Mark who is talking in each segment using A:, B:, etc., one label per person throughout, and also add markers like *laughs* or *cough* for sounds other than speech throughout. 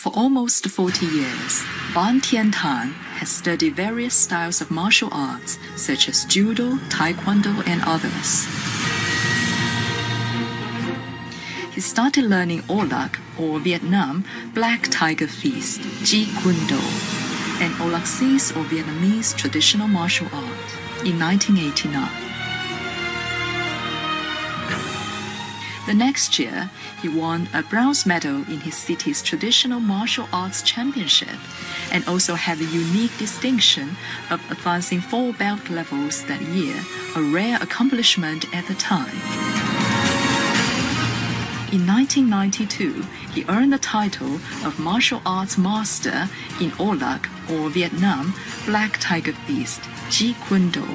A: For almost 40 years, Ban Tiantan has studied various styles of martial arts such as judo, taekwondo, and others. He started learning Au Lac or Vietnam Black Tiger Fist, Jeet Kune Do, and Aulacese or Vietnamese traditional martial art in 1989. The next year, he won a bronze medal in his city's traditional martial arts championship and also had the unique distinction of advancing four belt levels that year, a rare accomplishment at the time. In 1992, he earned the title of Martial Arts Master in Au Lac or Vietnam Black Tiger Fist, Jeet Kune Do.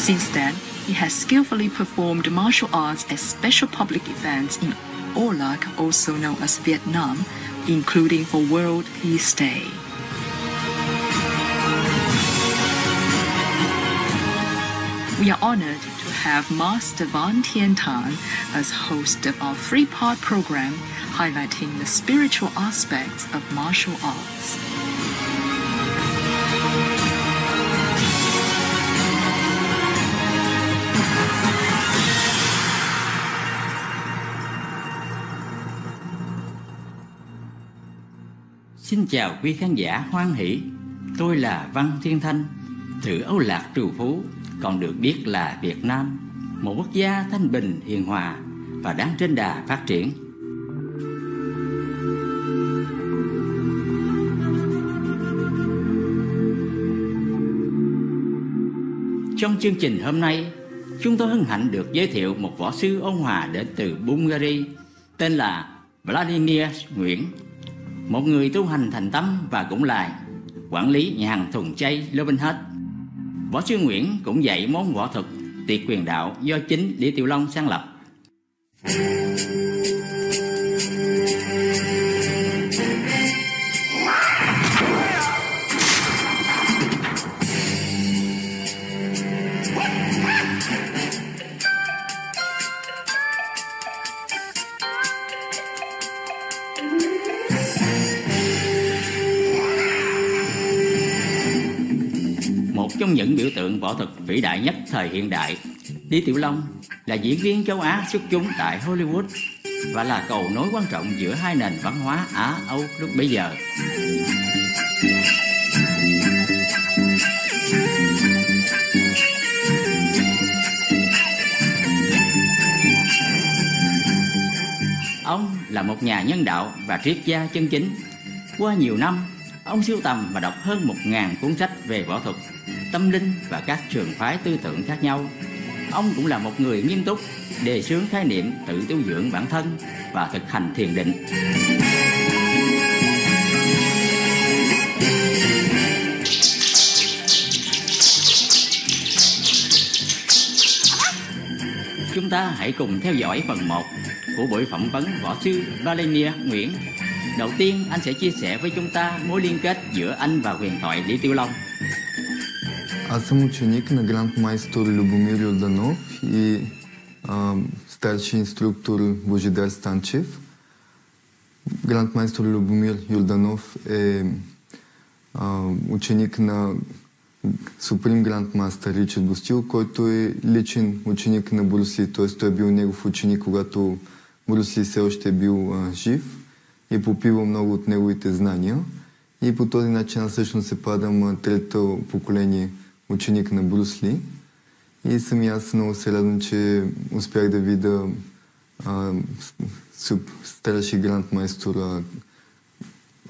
A: Since then, he has skillfully performed martial arts at special public events in Au Lac, also known as Vietnam, including for World Peace Day. We are honored to have Master Van Tien Tan as host of our three-part program highlighting the spiritual aspects of martial arts.
B: Xin chào quý khán giả hoan hỷ. Tôi là Văn Thiên Thanh Từ Âu Lạc Trù Phú, Còn được biết là Việt Nam, Một quốc gia thanh bình, hiền hòa Và đang trên đà phát triển. Trong chương trình hôm nay, Chúng tôi hân hạnh được giới thiệu một võ sư ôn hòa đến từ Bulgaria Tên là Vladimir Nguyễn một người tu hành thành tâm và cũng là quản lý nhà hàng thuần chay Lovin hết. Võ sư Nguyễn cũng dạy món võ thuật, tiệt quyền đạo do chính Lý Tiểu Long sáng lập. Những biểu tượng võ thuật vĩ đại nhất thời hiện đại, Lý Tiểu Long là diễn viên châu Á xuất chúng tại Hollywood và là cầu nối quan trọng giữa hai nền văn hóa Á Âu lúc bấy giờ. Ông là một nhà nhân đạo và triết gia chân chính. Qua nhiều năm, ông sưu tầm và đọc hơn một ngàn cuốn sách về võ thuật, tâm linh và các trường phái tư tưởng khác nhau. Ông cũng là một người nghiêm túc, đề xướng khái niệm tự tu dưỡng bản thân và thực hành thiền định. Chúng ta hãy cùng theo dõi phần 1 của buổi phỏng vấn võ sư Valenia Nguyễn. Đầu tiên, anh sẽ chia sẻ với chúng ta mối liên kết giữa anh và huyền thoại Lý Tiểu Long.
C: Аз съм ученик на грандмайстор Любомир Йорданов и а, старши инструктор Божидар Станчев. Грандмайстор Любомир Йорданов е а, ученик на Суприм Грандмастър Ричард Бостил, който е личен ученик на Брусли, т.е. той е бил негов ученик, когато Брусли все още е бил а, жив и е попивал много от неговите знания. И по този начин аз всъщност се падам трето поколение ученик на Брусли. И съм и аз много се радвам, че успях да видя а, суп- старши грандмайстор а,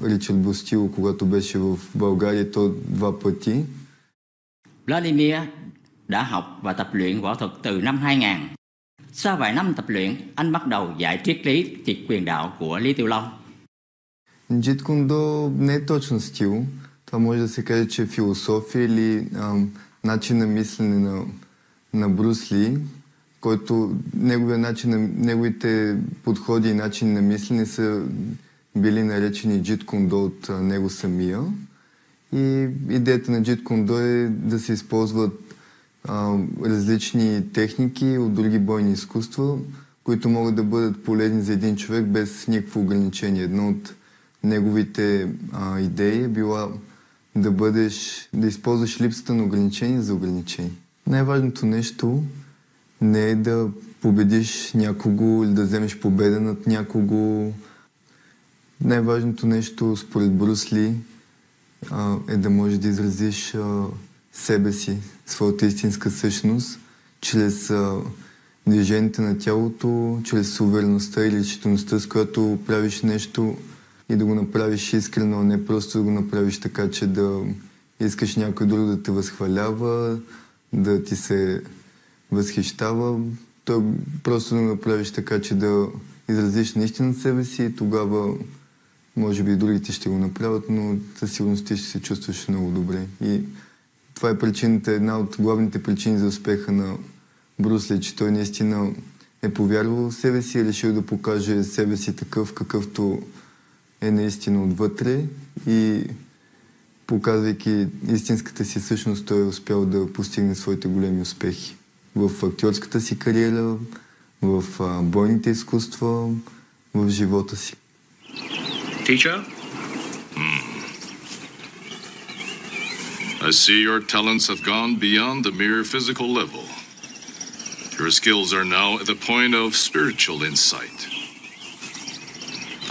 C: Ричард Бостил, когато беше в България, то два пъти.
B: Vladimir đã học và tập luyện võ thuật từ năm 2000. Sau vài năm tập luyện, anh bắt đầu dạy triết lý triệt quyền đạo của Lý Tiểu Long.
C: Джит Кундо не е точно стил. Това може да се каже, че е философия или а, начин на мислене на, на Брусли, който неговия начин, на- неговите подходи и начини на мислене са били наречени Джит Кундо от него самия. И идеята на Джит Кундо е да се използват а, различни техники от други бойни изкуства, които могат да бъдат полезни за един човек без никакво ограничение. Едно от неговите а, идеи е била да бъдеш, да използваш липсата на ограничения за ограничение. Най-важното нещо не е да победиш някого или да вземеш победа над някого. Най-важното нещо според Брусли е да можеш да изразиш себе си, своята истинска същност, чрез движението на тялото, чрез увереността или решителността, с която правиш нещо и да го направиш искрено, а не просто да го направиш така, че да искаш някой друг да те възхвалява, да ти се възхищава. То просто да го направиш така, че да изразиш наистина себе си и тогава може би и другите ще го направят, но със сигурност ти ще се чувстваш много добре. И това е причината, една от главните причини за успеха на Брусли, че той наистина е повярвал в себе си и е решил да покаже себе си такъв, какъвто е наистина отвътре и показвайки истинската си същност, той е успял да постигне своите големи успехи в актьорската си кариера, в бойните изкуства, в живота си.
D: Teacher? Hmm.
E: I see your talents have gone beyond the mere physical level. Your skills are now at the point of spiritual insight.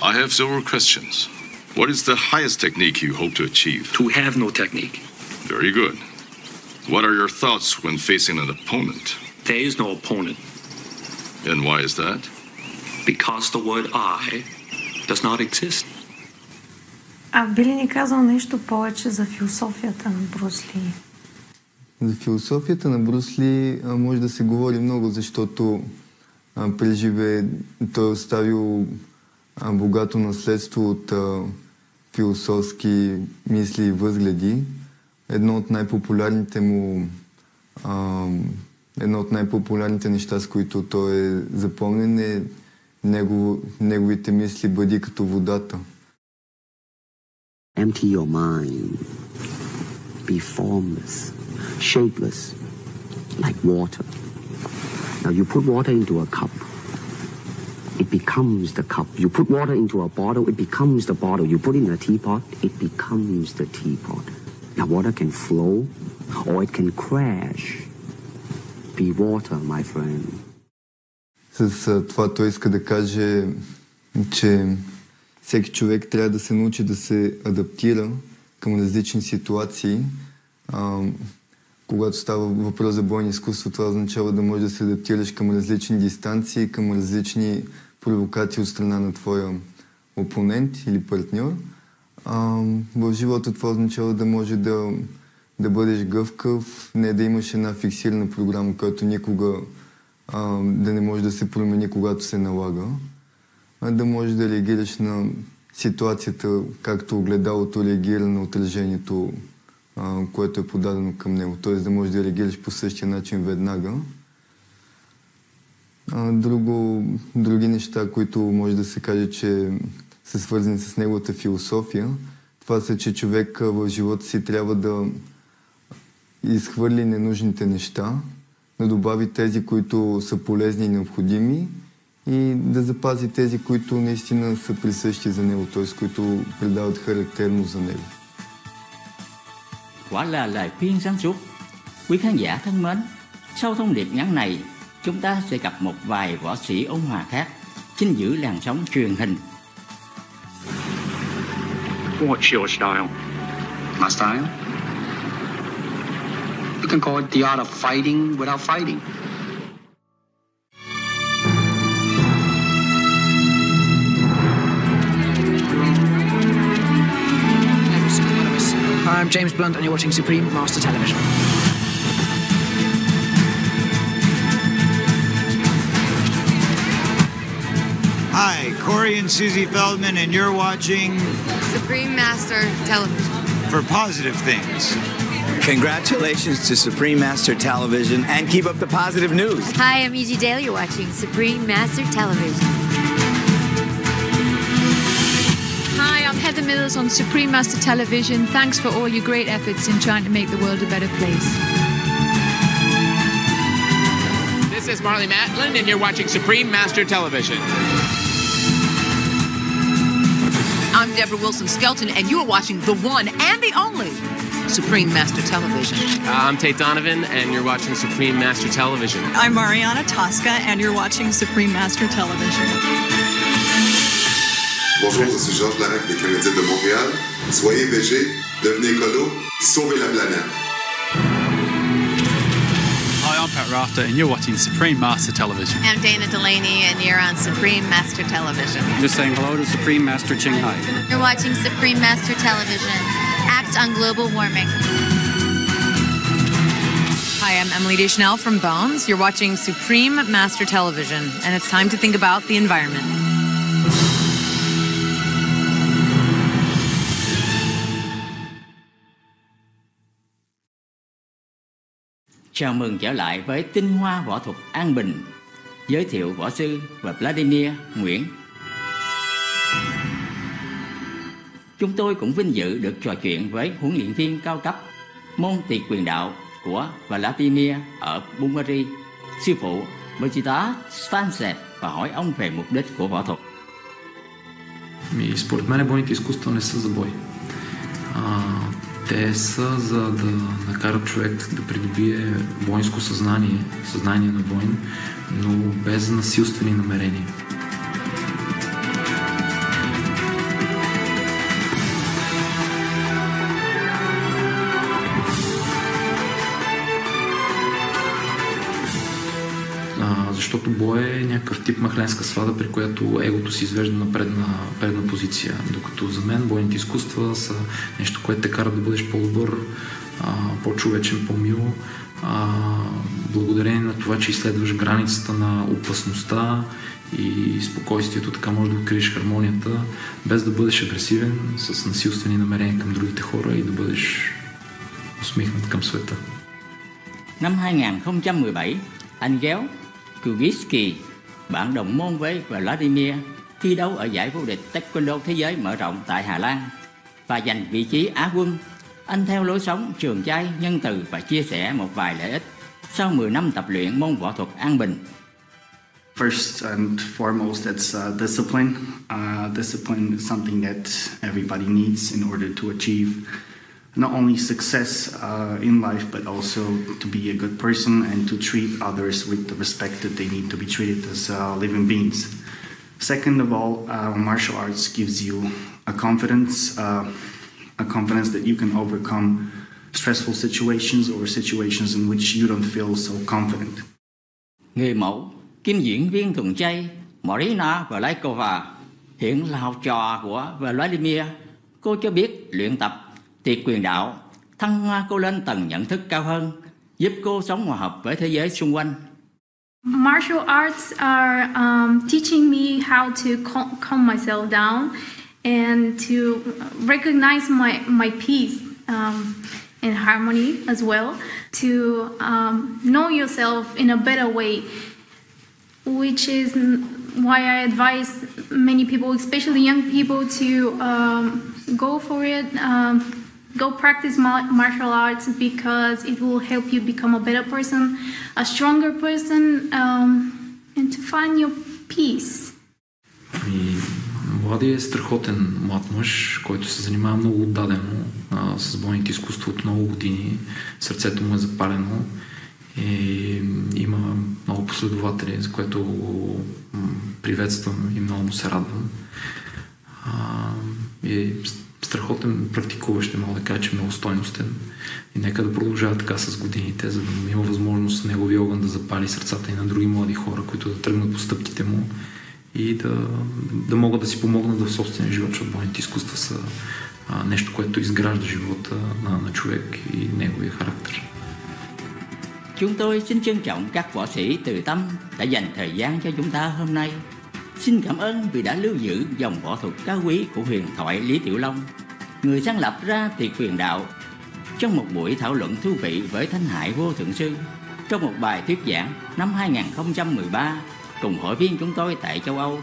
E: I have several questions. What is the highest technique you hope to achieve?
D: To have no technique.
E: Very good. What are your thoughts when facing an opponent?
D: There is no opponent.
E: And why is that?
D: Because the word I does not exist.
F: А би ли ни казал нещо повече за философията на Брусли?
C: За философията на Брусли може да се говори много, защото а, преживе, той е оставил а, богато наследство от а, философски мисли и възгледи. Едно от най-популярните му а, едно от най-популярните неща, с които той е запомнен е негов, неговите мисли бъди като водата.
G: Empty your mind. Be formless, shapeless, like water. Now you put water into a cup. It becomes the cup. You put water into a bottle, it becomes the bottle. You put it in a teapot, it becomes the teapot. Now water can flow or it can crash. Be water, my friend.
C: С това той иска да каже, че всеки човек трябва да се научи да се адаптира към различни ситуации. А, когато става въпрос за бойни изкуства, това означава да можеш да се адаптираш към различни дистанции, към различни провокации от страна на твоя опонент или партньор. А, в живота това означава да може да, да бъдеш гъвкав, не да имаш една фиксирана програма, която никога а, да не може да се промени, когато се налага да можеш да реагираш на ситуацията, както огледалото реагира на отражението, а, което е подадено към него. Т.е. да можеш да реагираш по същия начин веднага. А, друго, други неща, които може да се каже, че са свързани с неговата философия, това са, че човек в живота си трябва да изхвърли ненужните неща, да добави тези, които са полезни и необходими и да запази тези, които наистина са присъщи за него, т.е. които придават характерност за него.
B: Quả là lời khuyên sáng suốt. Quý khán giả thân mến, sau thông điệp ngắn này, chúng ta sẽ gặp một vài võ sĩ ôn hòa khác xin giữ làn sóng truyền hình.
D: What's your style?
G: My style? You can call it the art of fighting without fighting.
H: Hi, I'm James Blunt, and you're watching Supreme Master Television.
I: Corey and Susie Feldman, and you're watching
J: Supreme Master Television.
I: For Positive Things.
K: Congratulations to Supreme Master Television and keep up the positive news.
J: Hi, I'm E.G. Daily. You're watching Supreme Master Television.
L: Hi, I'm Heather Mills on Supreme Master Television. Thanks for all your great efforts in trying to make the world a better place.
H: This is Marlee Matlin, and you're watching Supreme Master Television.
M: I'm Deborah Wilson Skelton, and you are watching the one and the only Supreme Master Television.
N: Uh, I'm Tate Donovan, and you're watching Supreme Master Television.
O: I'm Mariana Tosca, and you're watching Supreme Master Television.
P: Bonjour, je suis Georges Laraque des Canadiens de Montréal. Soyez végé, devenez écolo, sauvez la planète.
Q: Hi, I'm Pat Rafter, and you're watching Supreme Master Television.
R: I'm Dana Delany, and you're on Supreme Master Television.
S: Just saying hello to Supreme Master Ching Hai.
R: You're watching Supreme Master Television. Act on global warming.
M: Hi, I'm Emily Deschanel from Bones. You're watching Supreme Master Television, and it's time to think about the environment.
B: Chào mừng trở lại với tinh hoa võ thuật An Bình Giới thiệu võ sư và Vladimir Nguyễn Chúng tôi cũng vinh dự được trò chuyện với huấn luyện viên cao cấp môn tiệt quyền đạo của Vladimir ở Bulgaria, sư phụ Vojita Svansev và hỏi ông về mục đích của võ thuật.
T: Ми, според мен бойните изкуства не са за бой. А, те са за да накарат човек да придобие воинско съзнание, съзнание на воин, но без насилствени намерения. Защото бой е някакъв тип махленска свада, при която егото си извежда на предна, предна позиция. Докато за мен бойните изкуства са нещо, което те кара да бъдеш по-добър, а, по-човечен, по-мил, а, благодарение на това, че изследваш границата на опасността и спокойствието, така може да откриеш хармонията, без да бъдеш агресивен, с насилствени намерения към другите хора и да бъдеш усмихнат към света.
B: Năm 2017, anh Géo Kyrgyzsky, bạn đồng môn với Vladimir, thi đấu ở giải vô địch Taekwondo thế giới mở rộng tại Hà Lan và giành vị trí Á quân. Anh theo lối sống trường trai, nhân từ và chia sẻ một vài lợi ích sau 10 năm tập luyện môn võ thuật an bình.
U: First and foremost, it's uh, discipline. Uh, discipline is something that everybody needs in order to achieve not only success uh, in life, but also to be a good person and to treat others with the respect that they need to be treated as uh, living beings. Second of all, uh, martial arts gives you a confidence, uh, a confidence that you can overcome stressful situations or situations in which you don't feel so confident.
B: Người mẫu, kim diễn viên thuần chay Marina Vlaikova hiện là học trò của Vladimir. Cô cho biết luyện tập tiệt quyền đạo thăng hoa cô lên tầng nhận thức cao hơn, giúp cô sống hòa hợp với thế giới xung quanh.
V: Martial arts are um, teaching me how to calm myself down and to recognize my, my peace um, and harmony as well, to um, know yourself in a better way, which is why I advise many people, especially young people, to um, go for it. Um, go practice martial arts because it will help you become a better person, a stronger person, um, and to find your peace.
T: И Влади е страхотен млад мъж, който се занимава много отдадено а, с бойните изкуства от много години. Сърцето му е запалено и има много последователи, за което го приветствам и много му се радвам. А, и страхотен практикуващ, мога да кажа, че е много стойностен. И нека да продължава така с годините, за да има възможност неговия огън да запали сърцата и на други млади хора, които да тръгнат по стъпките му и да, да могат да си помогнат в собствения живот, защото бойните изкуства са а, нещо, което изгражда живота на, на човек и неговия характер.
B: Chúng tôi xin trân trọng các võ sĩ từ tâm đã dành thời gian cho chúng ta hôm nay. Xin cảm ơn vì đã lưu giữ dòng võ thuật cao quý của huyền thoại Lý Tiểu Long, người sáng lập ra tiệt huyền đạo. Trong một buổi thảo luận thú vị với Thánh Hải Vô Thượng Sư, trong một bài thuyết giảng năm 2013 cùng hội viên chúng tôi tại châu Âu,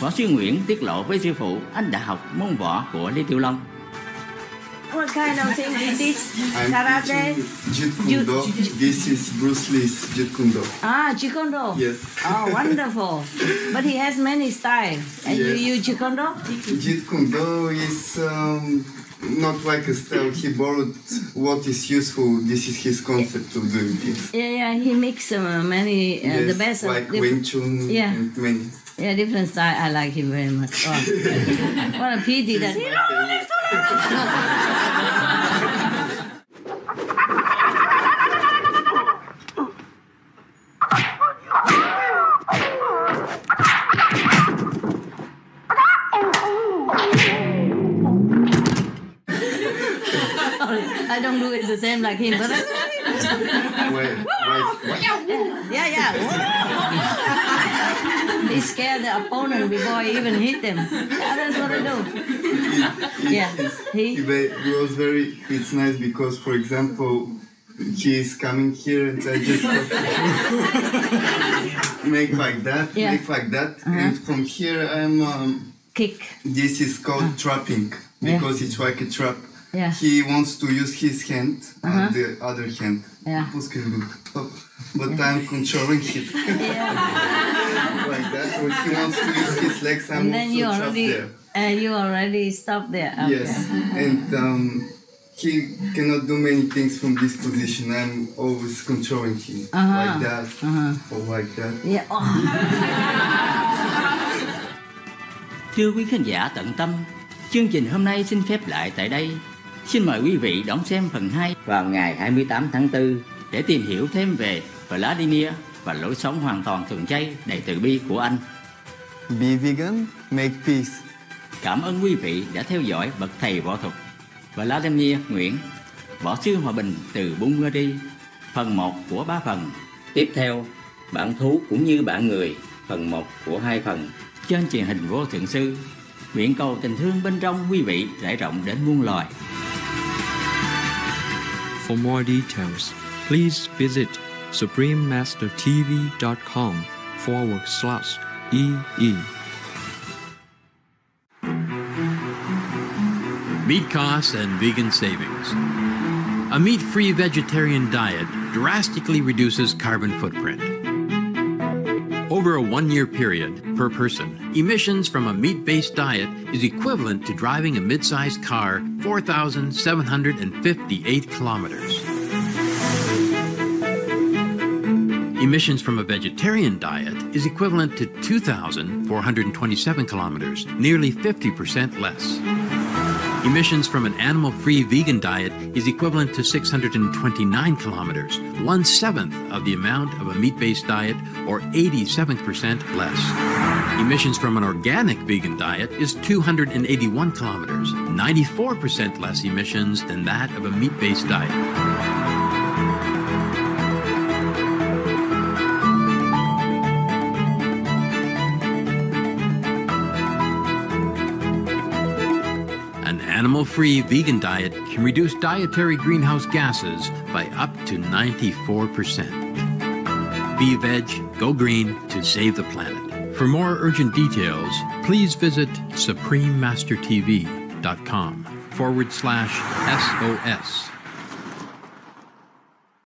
B: Võ sư Nguyễn tiết lộ với sư phụ anh đã học môn võ của Lý Tiểu Long.
W: What kind of thing is this?
C: I'm
W: Karate?
C: Jeet Kune Do. This is Bruce Lee's Jeet Kune Do.
W: Ah, Jeet Kune Do.
C: Yes.
W: Oh, wonderful. But he has many styles. And
C: Yes.
W: you use Jeet Kune Do?
C: Jeet Kune Do is um, not like a style. He borrowed what is useful. This is his concept of doing things.
W: Yeah, yeah, he mix uh, many, uh, the best
C: like Wing Chun
W: Yeah.
C: and many.
W: Yeah, different style. I like him very much. Oh. what a pity that. I don't do it the same like him, but I
C: Wait, wait.
W: yeah, yeah. He scared the opponent before he even hit them. Yeah, that's what I do. Yeah, he.
C: It was very. It's nice because, for example, he is coming here and I just *laughs* make like that,
W: Yeah.
C: make like that, and from here I'm. Um,
W: Kick.
C: This is called trapping because it's like a trap.
W: Yeah.
C: He wants to use his hand
W: Uh-huh.
C: on the other hand.
W: Yeah.
C: Oh, But I'm controlling him. *laughs* like *laughs* that. Or he wants to use his legs, I'm
W: And then
C: also
W: you already,
C: there.
W: uh, you already stopped there. Okay.
C: Yes, and um, he cannot do many things from this position. I'm always controlling him
W: Uh-huh.
C: like that
W: Uh-huh.
C: or like that.
W: Yeah. Oh. *laughs*
B: Thưa quý khán giả tận tâm, chương trình hôm nay xin phép lại tại đây. Xin mời quý vị đón xem phần 2 vào ngày 28 tháng 4 để tìm hiểu thêm về Vladimir và lối sống hoàn toàn thuần chay đầy từ bi của anh.
C: Be vegan, make peace.
B: Cảm ơn quý vị đã theo dõi bậc thầy võ thuật Vladimir Nguyễn, võ sư hòa bình từ Bulgaria, phần 1 của ba phần. Tiếp theo, bạn thú cũng như bạn người, phần 1 của hai phần trên truyền hình vô thượng sư. Nguyện cầu tình thương bên trong quý vị rải rộng đến muôn loài.
X: For more details, please visit suprememastertv.com forward slash EE.
Y: Meat costs and vegan savings. A meat free vegetarian diet drastically reduces carbon footprint. Over a one year period per person, emissions from a meat based diet is equivalent to driving a mid sized car 4,758 kilometers. Emissions from a vegetarian diet is equivalent to 2,427 kilometers, nearly 50% less. Emissions from an animal free vegan diet is equivalent to 629 kilometers, one seventh of the amount of a meat based diet, or 87% less. Emissions from an organic vegan diet is 281 kilometers, 94% less emissions than that of a meat based diet. An animal free vegan diet can reduce dietary greenhouse gases by up to 94%. Be veg, go green to save the planet. For more urgent details, please visit suprememastertv.com forward slash SOS